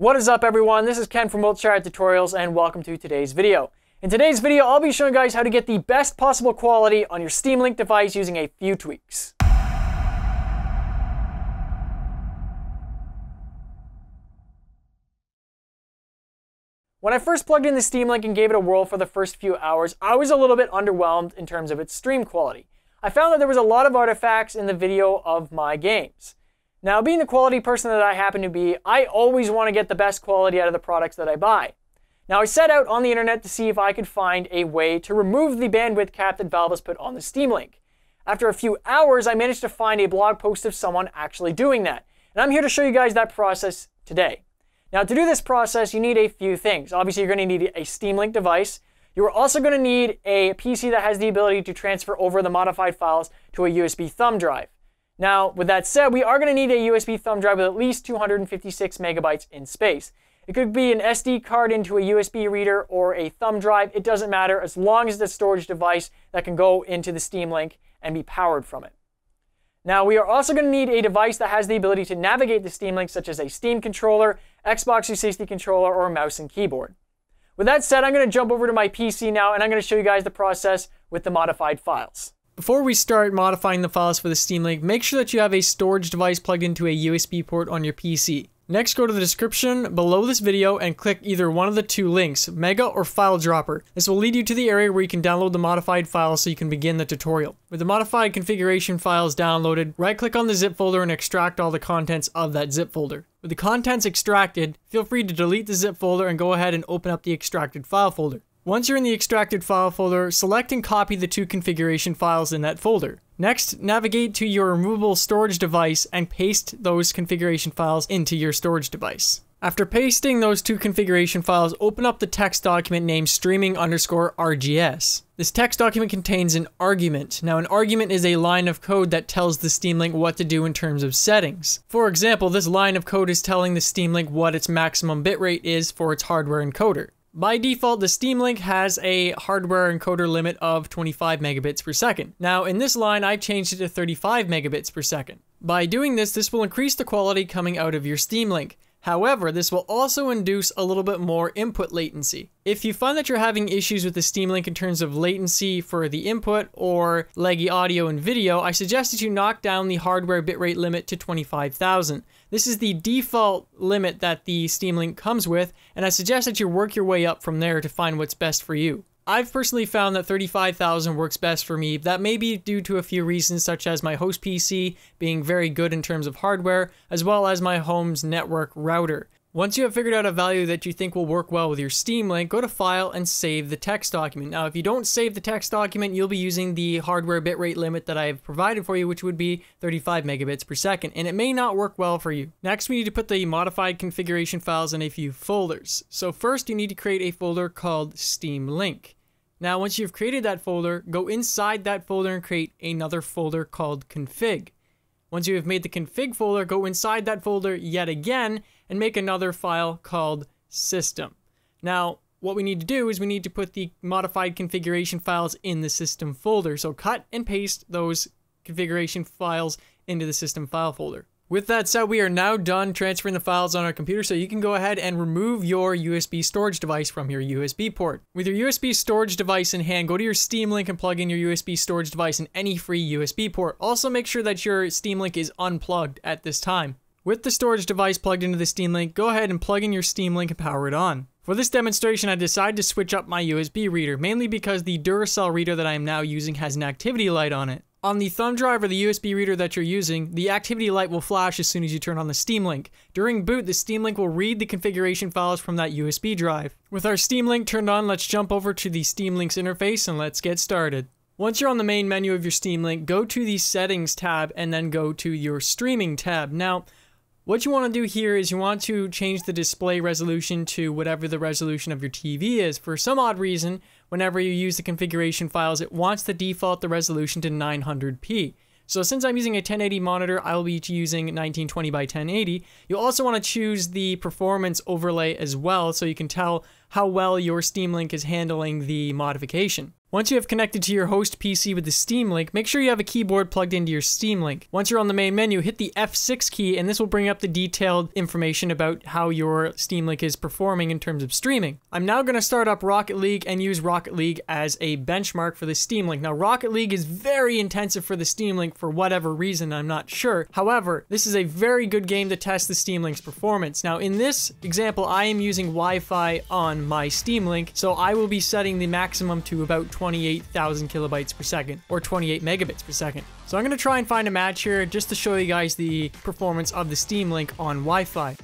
What is up everyone? This is Ken from Wiltshire Tutorials and welcome to today's video. In today's video, I'll be showing you guys how to get the best possible quality on your Steam Link device using a few tweaks. When I first plugged in the Steam Link and gave it a whirl for the first few hours, I was a little bit underwhelmed in terms of its stream quality. I found that there was a lot of artifacts in the video of my games. Now, being the quality person that I happen to be, I always want to get the best quality out of the products that I buy. Now, I set out on the internet to see if I could find a way to remove the bandwidth cap that Valve has put on the Steam Link. After a few hours, I managed to find a blog post of someone actually doing that. And I'm here to show you guys that process today. Now, to do this process, you need a few things. Obviously, you're going to need a Steam Link device. You're also going to need a PC that has the ability to transfer over the modified files to a USB thumb drive. Now, with that said, we are going to need a USB thumb drive with at least 256 megabytes in space. It could be an SD card into a USB reader or a thumb drive. It doesn't matter as long as a storage device that can go into the Steam Link and be powered from it. Now, we are also going to need a device that has the ability to navigate the Steam Link, such as a Steam controller, Xbox 360 controller, or a mouse and keyboard. With that said, I'm going to jump over to my PC now, and I'm going to show you guys the process with the modified files. Before we start modifying the files for the Steam Link, make sure that you have a storage device plugged into a USB port on your PC. Next, go to the description below this video and click either one of the two links, Mega or File Dropper. This will lead you to the area where you can download the modified files so you can begin the tutorial. With the modified configuration files downloaded, right click on the zip folder and extract all the contents of that zip folder. With the contents extracted, feel free to delete the zip folder and go ahead and open up the extracted file folder. Once you're in the extracted file folder, select and copy the two configuration files in that folder. Next, navigate to your removable storage device and paste those configuration files into your storage device. After pasting those two configuration files, open up the text document named streaming underscore RGS. This text document contains an argument. Now, an argument is a line of code that tells the Steam Link what to do in terms of settings. For example, this line of code is telling the Steam Link what its maximum bitrate is for its hardware encoder. By default, the Steam Link has a hardware encoder limit of 25 megabits per second. Now, in this line, I've changed it to 35 megabits per second. By doing this, this will increase the quality coming out of your Steam Link. However, this will also induce a little bit more input latency. If you find that you're having issues with the Steam Link in terms of latency for the input or laggy audio and video, I suggest that you knock down the hardware bitrate limit to 25,000. This is the default limit that the Steam Link comes with, and I suggest that you work your way up from there to find what's best for you. I've personally found that 35,000 works best for me. That may be due to a few reasons, such as my host PC being very good in terms of hardware, as well as my home's network router. Once you have figured out a value that you think will work well with your Steam Link, go to File and save the text document. Now, if you don't save the text document, you'll be using the hardware bitrate limit that I have provided for you, which would be 35 megabits per second, and it may not work well for you. Next, we need to put the modified configuration files in a few folders. So first, you need to create a folder called Steam Link. Now, once you've created that folder, go inside that folder and create another folder called config. Once you have made the config folder, go inside that folder yet again and make another file called system. Now, what we need to do is we need to put the modified configuration files in the system folder. So cut and paste those configuration files into the system file folder. With that said, we are now done transferring the files on our computer, so you can go ahead and remove your USB storage device from your USB port. With your USB storage device in hand, go to your Steam Link and plug in your USB storage device in any free USB port. Also make sure that your Steam Link is unplugged at this time. With the storage device plugged into the Steam Link, go ahead and plug in your Steam Link and power it on. For this demonstration, I decided to switch up my USB reader, mainly because the Duracell reader that I am now using has an activity light on it. On the thumb drive or the USB reader that you're using, the activity light will flash as soon as you turn on the Steam Link. During boot, the Steam Link will read the configuration files from that USB drive. With our Steam Link turned on, let's jump over to the Steam Link's interface and let's get started. Once you're on the main menu of your Steam Link, go to the Settings tab and then go to your Streaming tab. Now, what you want to do here is you want to change the display resolution to whatever the resolution of your TV is. For some odd reason, whenever you use the configuration files, it wants to default the resolution to 900p. So since I'm using a 1080 monitor, I will be using 1920 by 1080. You'll also want to choose the performance overlay as well so you can tell how well your Steam Link is handling the modification. Once you have connected to your host PC with the Steam Link, make sure you have a keyboard plugged into your Steam Link. Once you're on the main menu, hit the F6 key and this will bring up the detailed information about how your Steam Link is performing in terms of streaming. I'm now going to start up Rocket League and use Rocket League as a benchmark for the Steam Link. Now, Rocket League is very intensive for the Steam Link for whatever reason, I'm not sure. However, this is a very good game to test the Steam Link's performance. Now, in this example, I am using Wi-Fi on my Steam Link, so I will be setting the maximum to about 28,000 kilobytes per second or 28 megabits per second. So I'm going to try and find a match here just to show you guys the performance of the Steam Link on Wi-Fi.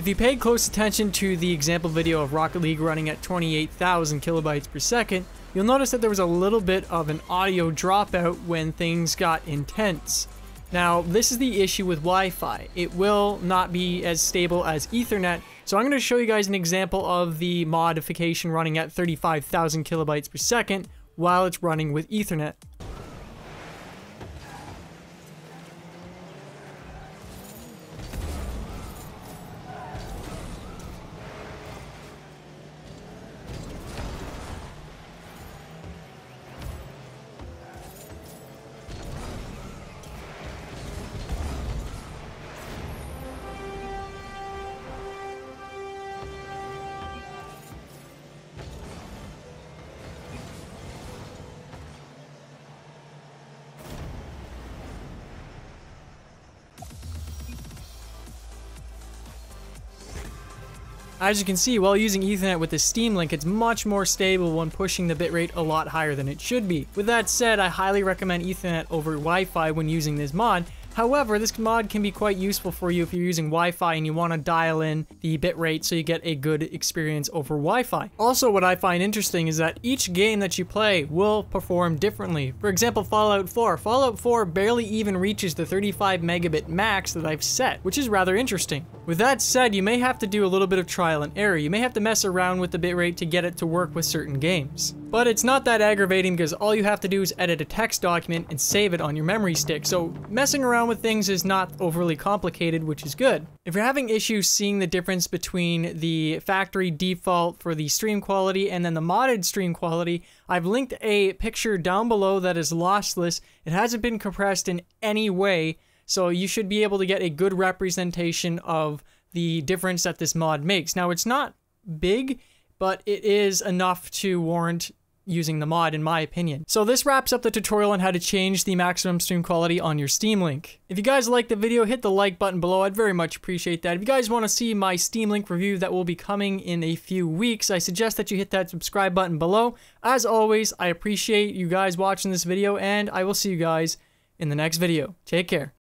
If you paid close attention to the example video of Rocket League running at 28,000 kilobytes per second, you'll notice that there was a little bit of an audio dropout when things got intense. Now, this is the issue with Wi-Fi. It will not be as stable as Ethernet, so I'm going to show you guys an example of the modification running at 35,000 kilobytes per second while it's running with Ethernet. As you can see, while using Ethernet with the Steam Link, it's much more stable when pushing the bitrate a lot higher than it should be. With that said, I highly recommend Ethernet over Wi-Fi when using this mod, However, this mod can be quite useful for you if you're using Wi-Fi and you want to dial in the bitrate so you get a good experience over Wi-Fi. Also, what I find interesting is that each game that you play will perform differently. For example, Fallout 4. Fallout 4 barely even reaches the 35 megabit max that I've set, which is rather interesting. With that said, you may have to do a little bit of trial and error. You may have to mess around with the bitrate to get it to work with certain games. But it's not that aggravating because all you have to do is edit a text document and save it on your memory stick, so messing around with things is not overly complicated, which is good. If you're having issues seeing the difference between the factory default for the stream quality and then the modded stream quality, I've linked a picture down below that is lossless. It hasn't been compressed in any way, so you should be able to get a good representation of the difference that this mod makes. Now, it's not big, but it is enough to warrant using the mod in my opinion. So this wraps up the tutorial on how to change the maximum stream quality on your Steam Link. If you guys liked the video, hit the like button below, I'd very much appreciate that. If you guys want to see my Steam Link review that will be coming in a few weeks, I suggest that you hit that subscribe button below. As always, I appreciate you guys watching this video and I will see you guys in the next video. Take care.